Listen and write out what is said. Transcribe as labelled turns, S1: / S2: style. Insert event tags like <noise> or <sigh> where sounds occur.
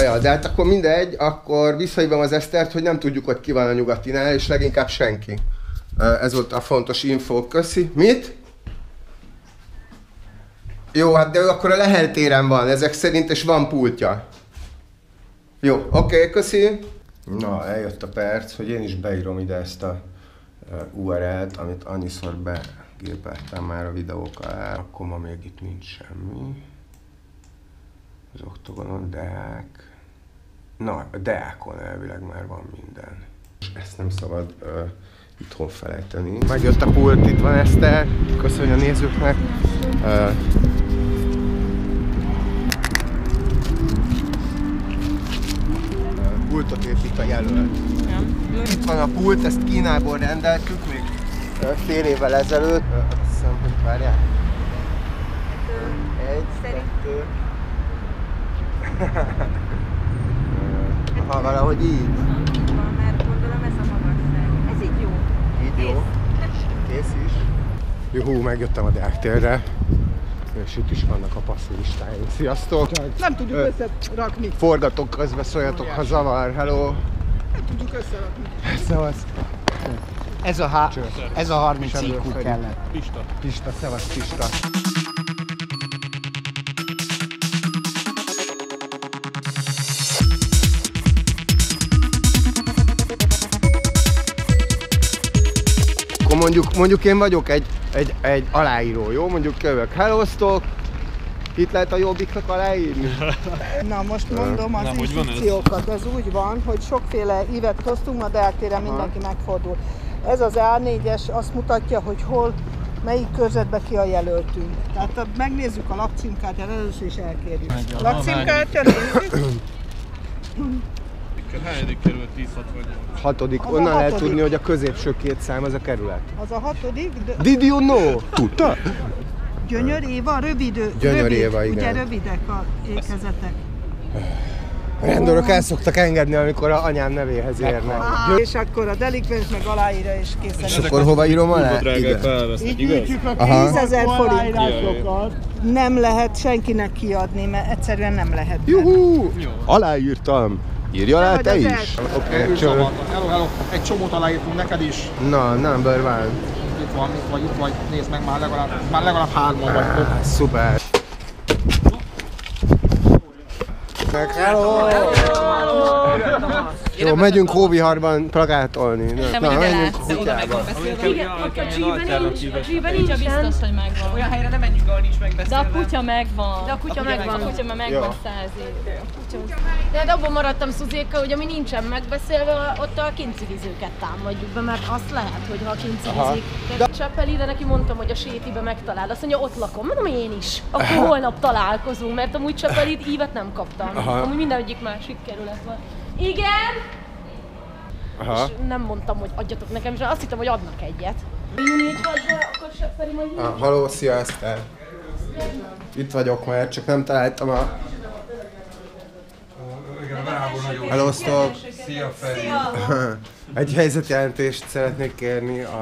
S1: Ja, de hát akkor mindegy, akkor visszahívom az Esztert, hogy nem tudjuk, hogy ki van a nyugatinál, és leginkább senki. Ez volt a fontos info, köszi. Mit? Jó, hát de akkor a Lehel téren van, ezek szerint, és van pultja. Jó, oké, okay, köszi. Na, eljött a perc, hogy én is beírom ide ezt a URL-t, amit annyiszor begépeltem már a videók alá. Akkor ma még itt nincs semmi. Az oktogonon deák. Na, a deákon elvileg már van minden. És ezt nem szabad uh, itthon felejteni. Megjött a pult, itt van Eszter. Köszönjük a nézőknek. Uh, pultot épít a jelölt. Ja. Itt van a pult, ezt Kínából rendeltük még fél évvel ezelőtt. Azt hiszem, hogy várjál. Egy, kettő. <laughs> Ha valahogy így.
S2: Van, mert gondolom ez a magasság. Ez így jó.
S1: Így jó. Kész is. Juhú, megjöttem a Deáktérre. És itt is vannak a passzivistáink. Sziasztok!
S3: Nem tudjuk összerakni.
S1: Forgatok közben, szóljatok, ha zavar. Hello!
S3: Nem tudjuk összerakni.
S1: Szevasz!
S4: Ez a, há- ez a 30 IQ kellett.
S1: Pista. Pista, szevasz Pista. Mondjuk, mondjuk én vagyok egy, egy, egy aláíró, jó? Mondjuk jövök, hellóztok, itt lehet a jobbiknak aláírni? <laughs>
S3: Na most mondom az
S5: Na, ez?
S3: Ez úgy van, hogy sokféle ívet hoztunk, ma Deák mindenki megfordul. Ez az A4-es azt mutatja, hogy hol, melyik körzetbe ki a jelöltünk. Tehát a- megnézzük a lakcímkártyát, először is elkérjük. Lakcímkártya, nézzük.
S5: Hányadik került 1068?
S1: Hatodik,
S3: Az a
S1: onnan lehet tudni, hogy a középső két szám az a kerület.
S3: Az a hatodik, de
S1: Did you know? Tudta?
S3: Gyönyör Éva, rövid,
S1: Gyönyör
S3: rövid
S1: Éva,
S3: ugye
S1: igen.
S3: rövidek a ékezetek.
S1: A rendőrök el szoktak engedni, amikor a anyám nevéhez érnek.
S3: Ah, és akkor a delikvens meg aláírja és készen.
S1: És akkor hova írom alá?
S5: Felvesznek, igaz?
S1: Aha.
S3: 10 ezer forint.
S5: Jaj,
S3: Nem lehet senkinek kiadni, mert egyszerűen nem lehet.
S1: Juhú! Aláírtam. Írja alá
S3: vagy
S1: te is? Oké, csak...
S4: Hello, hello. Egy csomót aláírtunk neked is.
S1: Na, number one.
S4: Itt van, itt vagy, itt vagy. Nézd meg, már legalább, már legalább hárman vagytok.
S1: Ah, szuper. Hello! Jó, megyünk hóviharban plakátolni. Na, na menjünk kutyába.
S6: Igen, ott a G-ben nincs, a G-ben nincsen.
S7: Biztos, hogy megvan.
S8: Olyan helyre nem menjünk, ahol nincs
S7: De a
S8: megbeszélve.
S7: kutya megvan.
S6: De a kutya megvan.
S7: A kutya már
S1: Jó.
S7: megvan száz éve. De hát abban maradtam Szuzékkal, hogy ami nincsen megbeszélve, ott a kincigizőket támadjuk be, mert azt lehet, hogy ha kincigizik. De Cseppeli, de neki mondtam, hogy a sétibe megtalál. Azt mondja, ott lakom. Mondom, én is. Akkor holnap találkozunk, mert amúgy Cseppelit ívet nem kaptam.
S1: Aha.
S7: Amúgy mindegyik másik kerület van. Igen!
S1: Aha.
S7: És nem mondtam, hogy adjatok nekem, és azt hittem, hogy adnak egyet. Négy de akkor Cseppeli majd
S1: Ah, haló, szia Eszter. Itt vagyok már, csak nem találtam a... Hellosztok!
S5: Szia Feri! <laughs>
S1: Egy helyzetjelentést szeretnék kérni a...